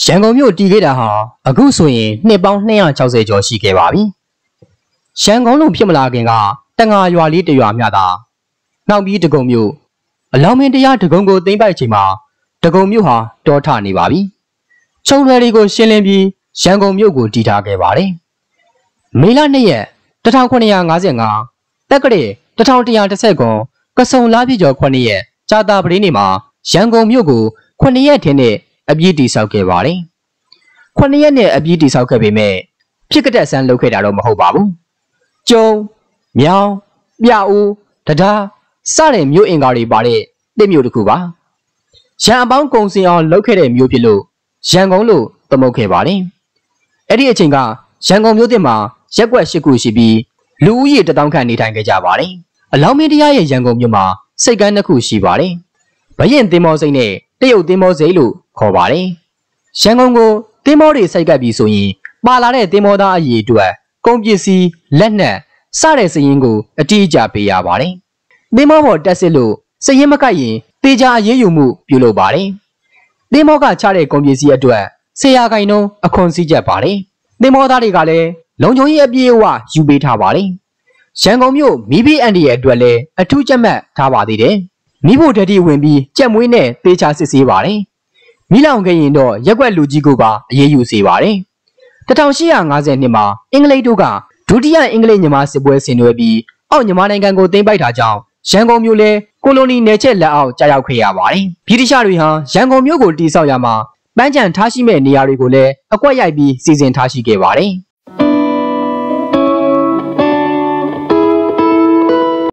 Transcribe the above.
ရန်ကုန်မြို့တည်ခဲ့တာဟာအခုဆိုရင်နှစ်ပေါင်း260ကျော်ရှိခဲ့ပါပြီ။ရန်ကုန်လို့ဖြစ်မလာခင်ကတငါရွာလေးတရွာမျှသာနောက်ပြီးတကုံမြို့အလောင်းမင်းတရားတကုံကိုသိမ့်ပိုက်ချိန်မှာတကုံမြို့ဟာတောထနေပါပြီ။ချုံလွယ်တွေကိုရှင်းလင်းပြီးရန်ကုန်မြို့ကိုတည်ထားခဲ့ပါတယ်။မေလ2ရက်1955တက္ကရာ1110ကွန်ကစုံလားပြည့်ကျော်9ရက်ကြာတာပရင်းနေမှာရန်ကုန်မြို့ကို9ရက်ထင်းနဲ့ အပြည့်တိဆောက်ခဲ့ပါတယ်။ခုနှစ်ရက်နဲ့အပြည့်တိဆောက်ခဲ့ပေမဲ့ဖြစ်ကတက်ဆန်းလုပ်ခဲ့တာတော့မဟုတ်ပါဘူး။ကျုံမြောင်ပြအိုးတဒါစတဲ့မြို့အင်္ကာတွေပါတဲ့တစ်မြို့တစ်ခုပါ။ရန်အပေါင်းကုံစင်အောင်လုပ်ခဲ့တဲ့မြို့ဖြစ်လို့ရန်ကုန်လို့သမုတ်ခဲ့ပါတယ်။အဲ့ဒီအချိန်ကရန်ကုန်မြို့တင်မှာရက်ွက်၈ခုရှိပြီးလူဦးရေတထောင်ခန့်နေထိုင်ခဲ့ကြပါတယ်။အလောင်းမင်းတရားရဲ့ရန်ကုန်မြို့မှာစိတ်ကမ်းတစ်ခုရှိပါတယ်။ဘရင်သင်္ဘောစိတ်နဲ့တရုတ်သင်္ဘောစိတ်လို့ ခေါ်ပါတယ်။ရန်ကုန်ကိုသင်္ဘောတွေစိုက်ကပ်ပြီးဆိုရင်ပါလာတဲ့သင်္ဘောသားအရေအတွက်ကုန်ပစ္စည်းလက်နက်စတဲ့စည်ရင်းကိုအတိအကျပေးရပါတယ်။သင်္ဘောပေါ်တက်စစ်လို့စည်ရင်းမကပ်ရင်တေချာအရေးယူမှုပြုလုပ်ပါတယ်။သင်္ဘောကချတဲ့ကုန်ပစ္စည်းအတွက်ဆေးရကိုင်နှုန်းအခွန်စည်းချက်ပါတယ်။သင်္ဘောသားတွေကလည်းလုံခြုံရေးအပြည့်အဝယူပေးထားပါတယ်။ရန်ကုန်မြို့မိဘအန်ဒီရဲ့အတွက်လည်းအထူးကြက်မှတ်ထားပါသေးတယ်။မိဖို့တတိဝင်ပြီးကြက်မွေးနဲ့တေချာစစ်ဆေးပါတယ်။ မိလောင်ခဲ့ရင်တော့ရက်ွက်လူကြီးကိုပါအရေးယူစေပါတယ်။1850နှစ်မှာအင်္ဂလိပ်တို့ကဒုတိယအင်္ဂလိပ်ညီမစစ်ပွဲဆင်နွှဲပြီးအောက်ညီမနိုင်ငံကိုသိမ်းပိုက်တာကြောင့်ရန်ကုန်မြို့လဲကိုလိုနီနယ်ချက်လက်အောက်ကြာရောက်ခဲ့ရပါတယ်။ဗြိတိရှတွေဟာရန်ကုန်မြို့ကိုတိစောက်ရမှာပန်းချံထားရှိမဲ့နေရာတွေကိုလည်းအကွက်ရိုက်ပြီးစီစဉ်ထားရှိခဲ့ပါတယ်။